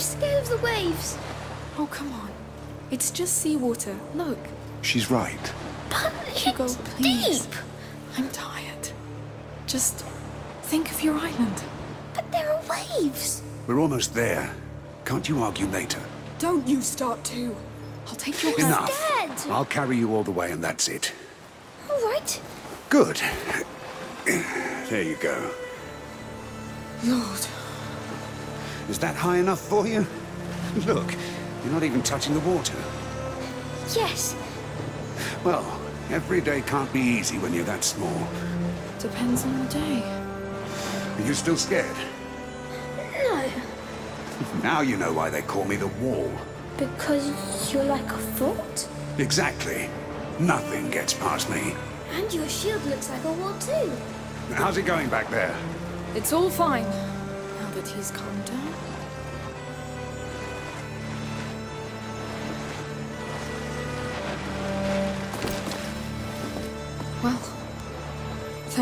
scared of the waves. Oh, come on. It's just seawater. Look. She's right. But Hugo, it's please. deep. I'm tired. Just think of your island. But there are waves. We're almost there. Can't you argue later? Don't you start too. I'll take your hand. Enough. scared. I'll carry you all the way and that's it. All right. Good. There you go. Lord. Is that high enough for you? Look, you're not even touching the water. Yes. Well, every day can't be easy when you're that small. Depends on the day. Are you still scared? No. Now you know why they call me the Wall. Because you're like a fort? Exactly. Nothing gets past me. And your shield looks like a wall too. How's it going back there? It's all fine. Now that he's calmed down.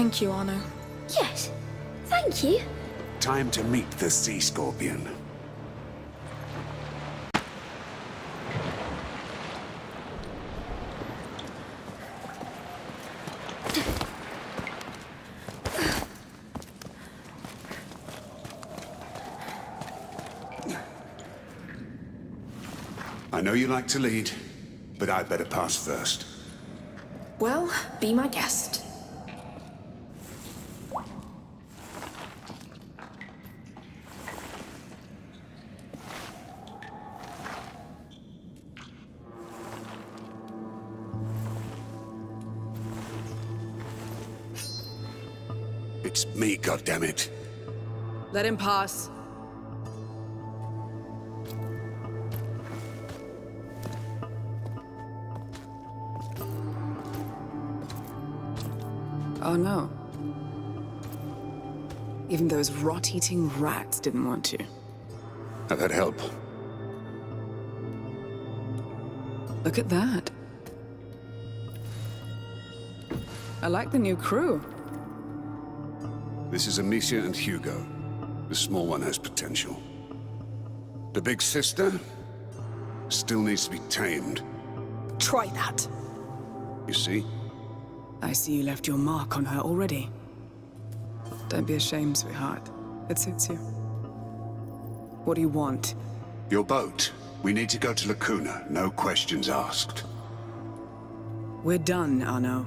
Thank you, Arnaud. Yes. Thank you. Time to meet the Sea Scorpion. I know you like to lead, but I'd better pass first. Well, be my guest. Let him pass. Oh no. Even those rot-eating rats didn't want to. I've had help. Look at that. I like the new crew. This is Amicia and Hugo. The small one has potential. The big sister still needs to be tamed. Try that. You see? I see you left your mark on her already. Don't be ashamed, sweetheart. It suits you. What do you want? Your boat. We need to go to La Cuna. No questions asked. We're done, Arnaud.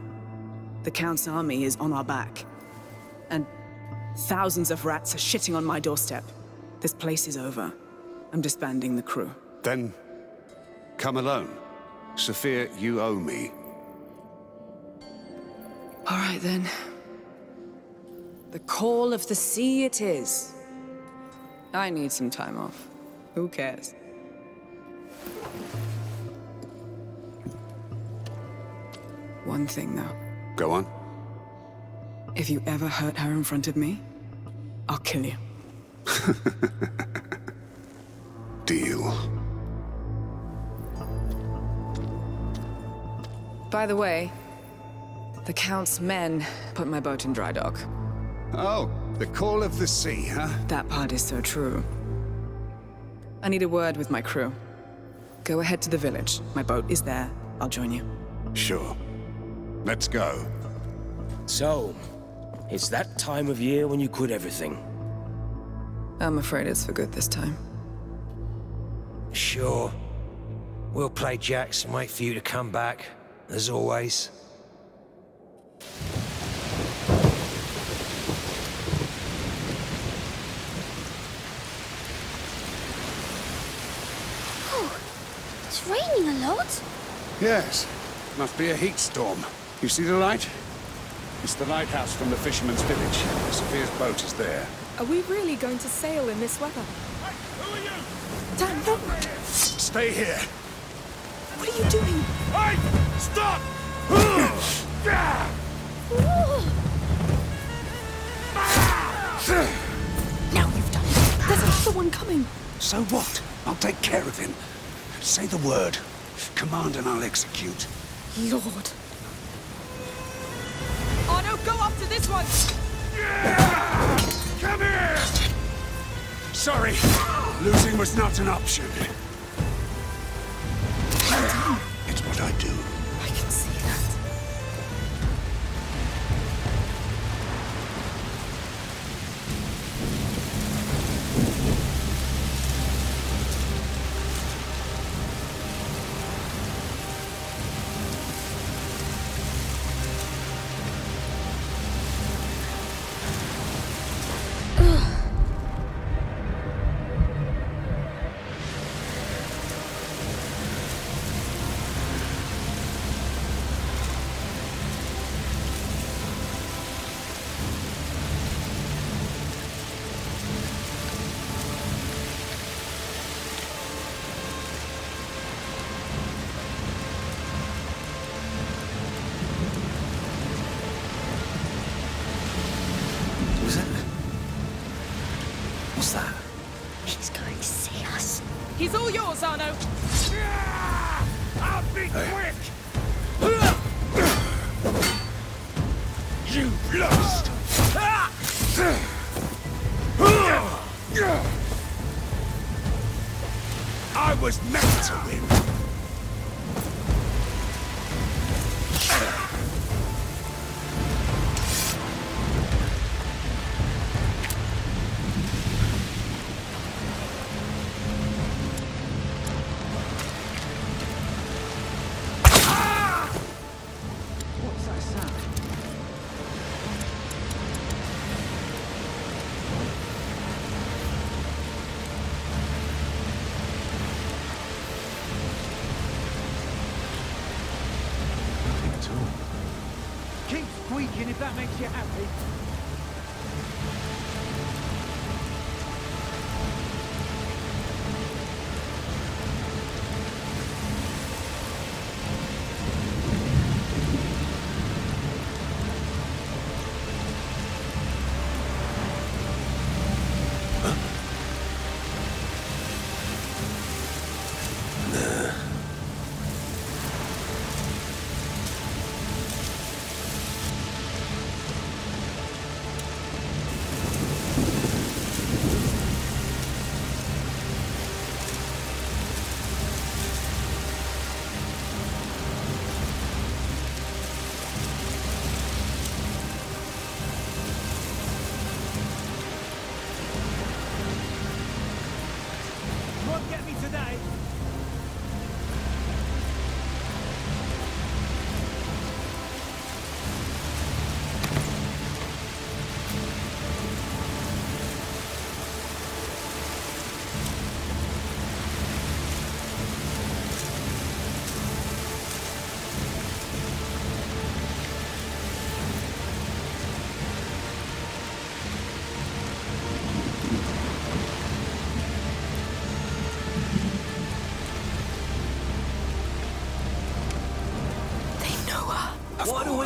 The Count's army is on our back. And thousands of rats are shitting on my doorstep. This place is over. I'm disbanding the crew. Then, come alone. Sophia, you owe me. All right, then. The call of the sea it is. I need some time off. Who cares? One thing, though. Go on. If you ever hurt her in front of me, I'll kill you. Deal. By the way, the Count's men put my boat in dry dock. Oh, the call of the sea, huh? That part is so true. I need a word with my crew. Go ahead to the village. My boat is there. I'll join you. Sure. Let's go. So, it's that time of year when you quit everything. I'm afraid it's for good this time. Sure. We'll play jacks and wait for you to come back, as always. Oh, it's raining a lot. Yes. Must be a heat storm. You see the light? It's the lighthouse from the fisherman's village. Sophia's boat is there. Are we really going to sail in this weather? Who are you? Dan, look! Stay here. What are you doing? Hey! Stop! Now you've done it. There's another one coming. So what? I'll take care of him. Say the word. Command and I'll execute. Lord. Go after this one! Yeah! Come here! Sorry. Losing was not an option. It's what I do.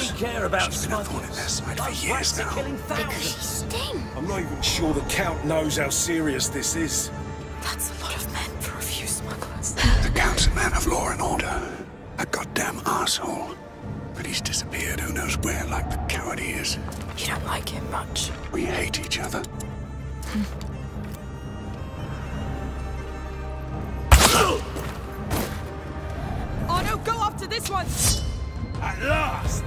Why do we care about She's been a thorn in smugglers? their side for Those years rats now. Because thousands. she sting. I'm not even sure the Count knows how serious this is. That's a lot of men for a few smugglers. The Count's a man of law and order. A goddamn asshole. But he's disappeared who knows where like the coward he is. You don't like him much. We hate each other. Oh, Arnaud, go after this one! At last!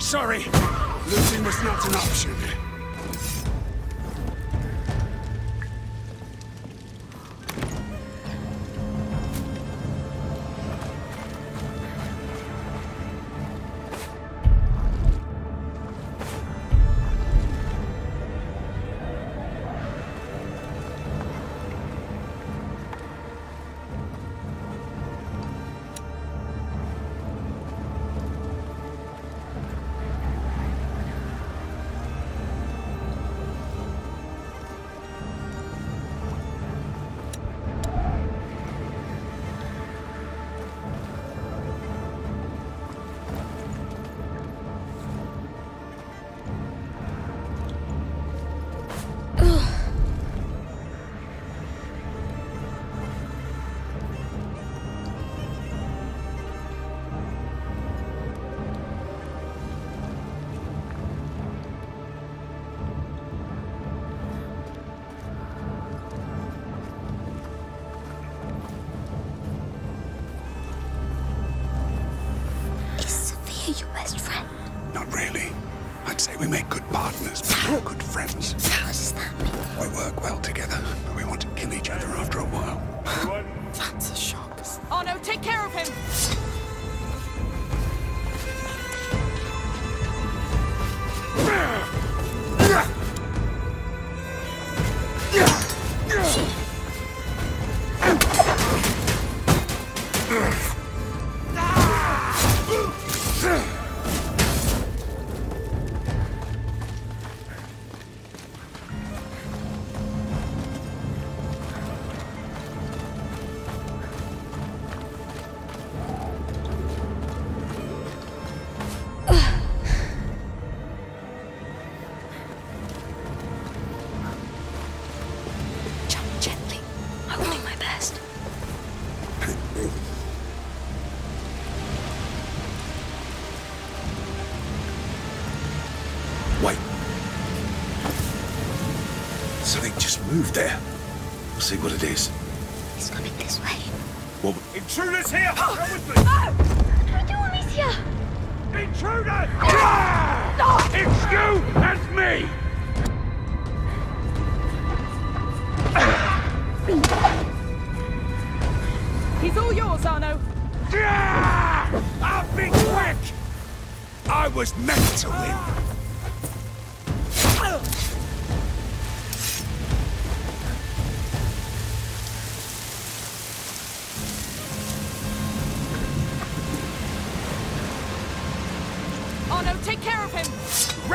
Sorry. Losing was not an option. You're your best friend. Not really. I'd say we make good partners, but not good friends. What does that mean? We work well together, but we want to kill each other after a while. That's a shock. Arnaud, take care of him! Something just moved there. We'll see what it is. He's coming this way. What? Intruders here! Ah! Come with me! What do we do, Amicia? Intruders! It's you and me! He's all yours, Arnaud. Ah! I'll be quick! I was meant to win.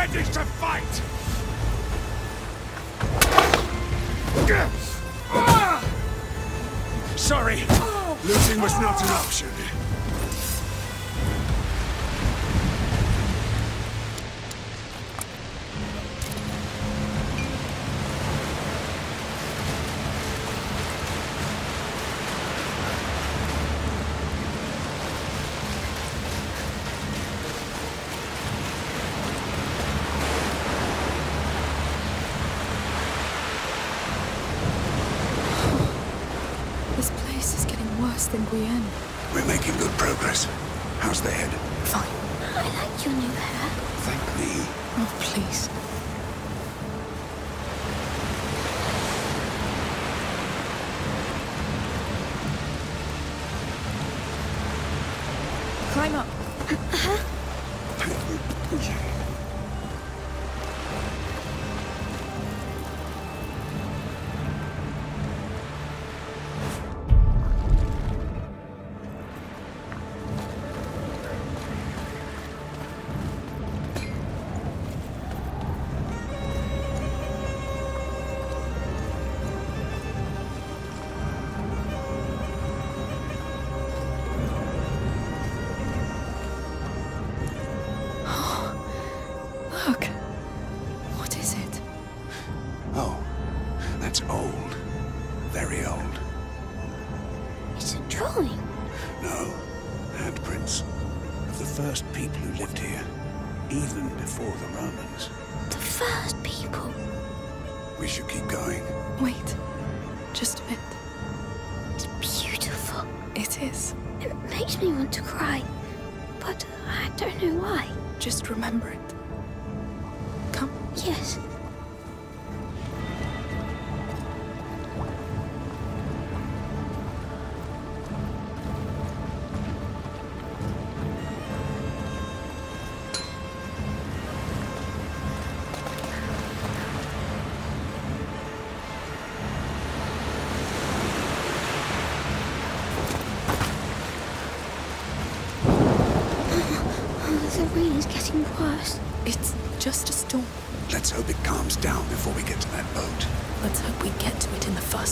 Ready to fight! Sorry, losing was not an option. Than. We're making good progress. How's the head? Fine. I like your new hair. Thank me. Oh, please. Is. It makes me want to cry. But I don't know why. Just remember it. Come. Yes.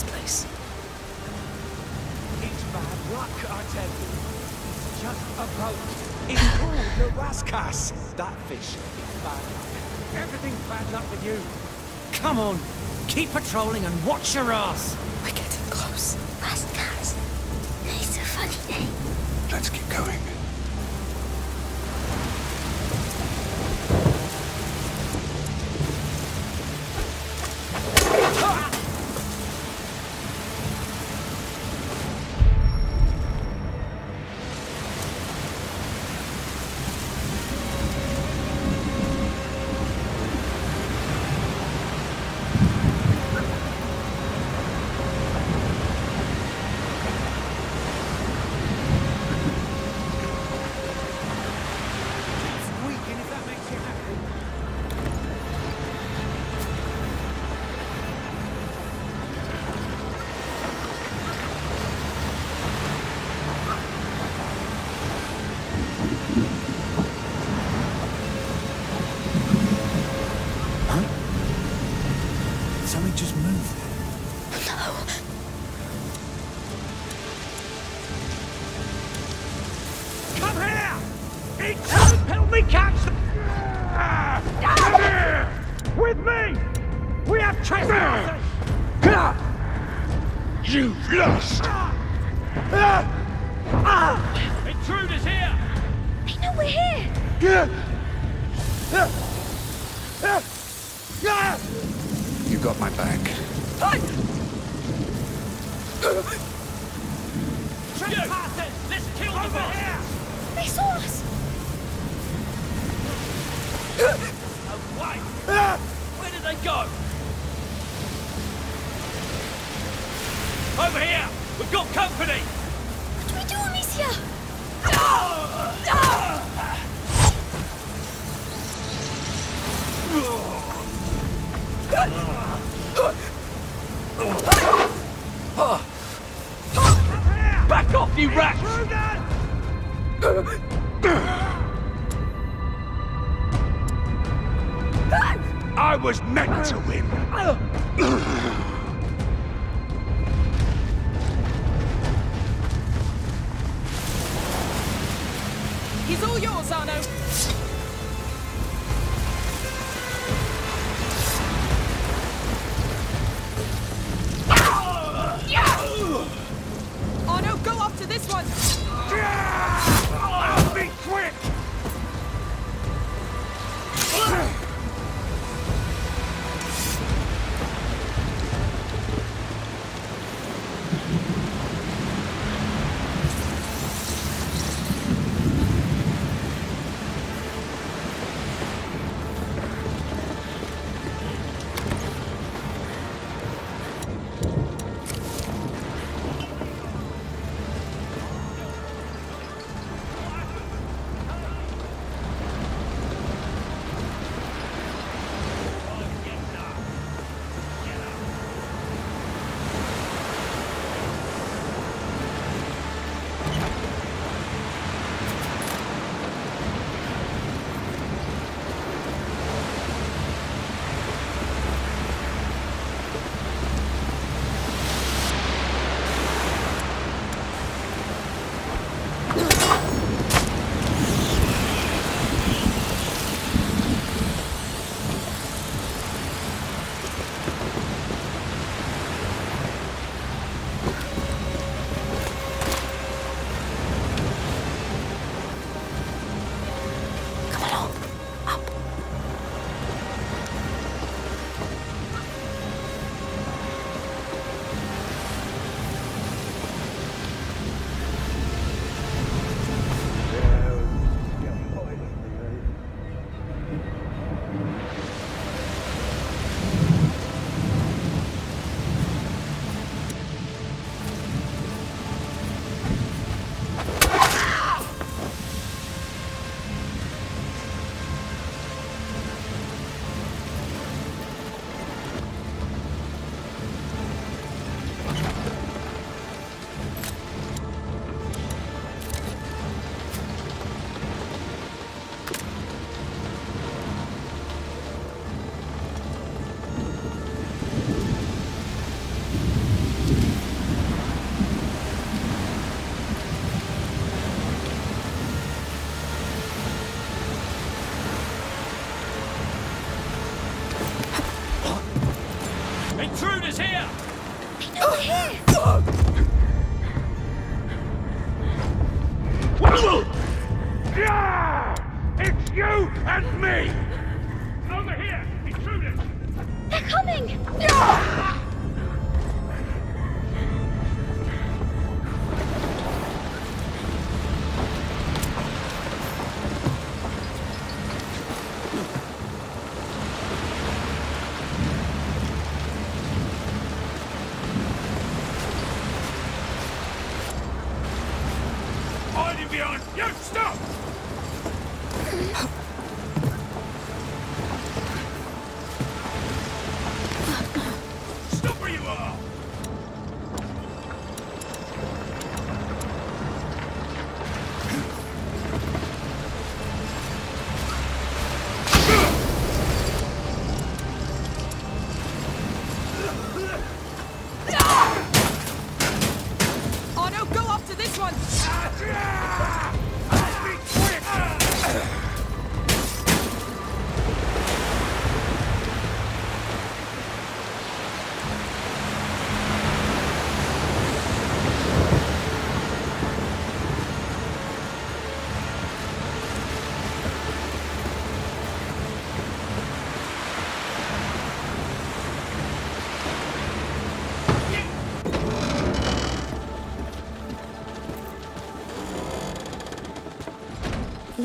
It in the first place. It's bad luck, I tell you. It's just a boat. It's called the Rascasse. That fish is bad luck. Everything's bad luck with you. Come on, keep patrolling and watch your ass. We're getting close. Rascals. It's a funny name. Let's keep going. trespassing! You've lost! Intruders here! They know we're here! You got my back. They saw us! Go? Over here! We've got company! What do we do, Amicia? Back off, you rats! I was meant to win. Here!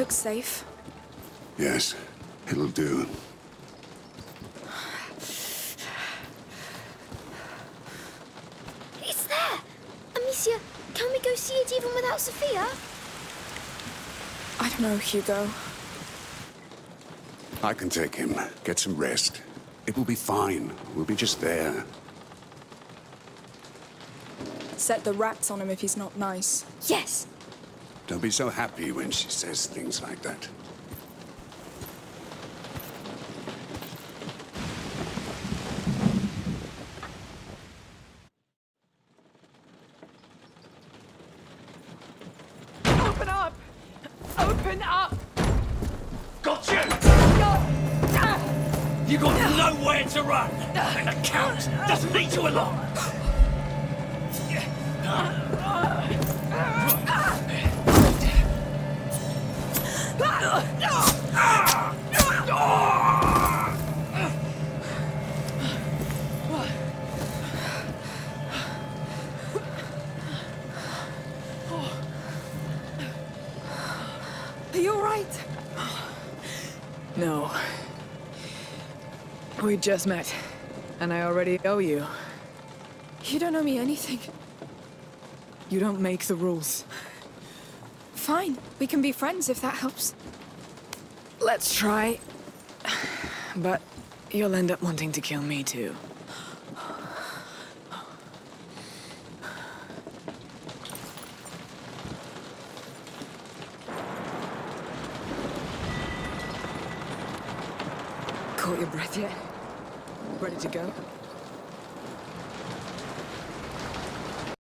Looks safe. Yes, it'll do. It's there! Amicia, can we go see it even without Sophia? I don't know, Hugo. I can take him. Get some rest. It will be fine. We'll be just there. Set the rats on him if he's not nice. Yes! Don't be so happy when she says things like that. Are you alright? No. We just met, and I already owe you. You don't owe me anything. You don't make the rules. Fine, we can be friends if that helps. Let's try. But you'll end up wanting to kill me too. Yet? Ready to go?